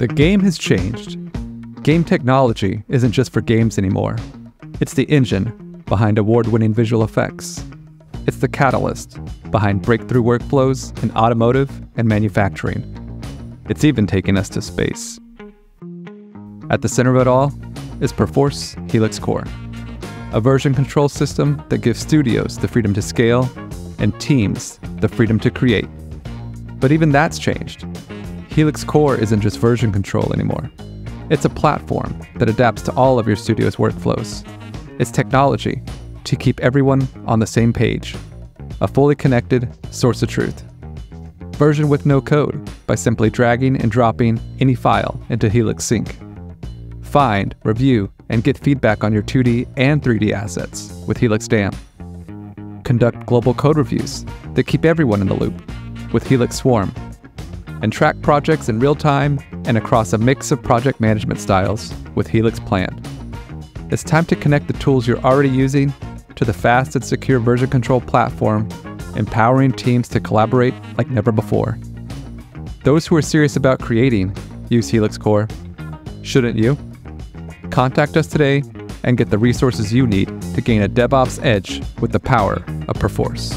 The game has changed. Game technology isn't just for games anymore. It's the engine behind award winning visual effects. It's the catalyst behind breakthrough workflows in automotive and manufacturing. It's even taking us to space. At the center of it all is Perforce Helix Core, a version control system that gives studios the freedom to scale and teams the freedom to create. But even that's changed. Helix Core isn't just version control anymore. It's a platform that adapts to all of your studio's workflows. It's technology to keep everyone on the same page. A fully connected source of truth. Version with no code by simply dragging and dropping any file into Helix Sync. Find, review, and get feedback on your 2D and 3D assets with Helix DAM. Conduct global code reviews that keep everyone in the loop with Helix Swarm. And track projects in real time and across a mix of project management styles with Helix Plan. It's time to connect the tools you're already using to the fast and secure version control platform, empowering teams to collaborate like never before. Those who are serious about creating use Helix Core. Shouldn't you? Contact us today and get the resources you need to gain a DevOps edge with the power of Perforce.